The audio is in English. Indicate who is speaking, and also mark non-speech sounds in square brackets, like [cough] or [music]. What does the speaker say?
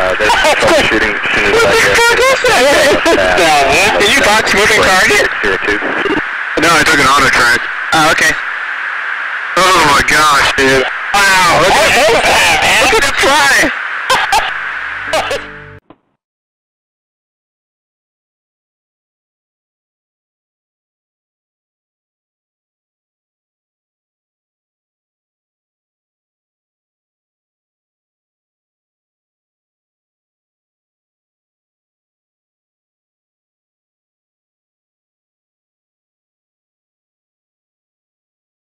Speaker 1: Did [laughs] [laughs] you box moving target?
Speaker 2: No, I took an auto track.
Speaker 1: Oh, okay.
Speaker 2: Oh my gosh, dude.
Speaker 1: Wow, look at that, man. Look at it fly.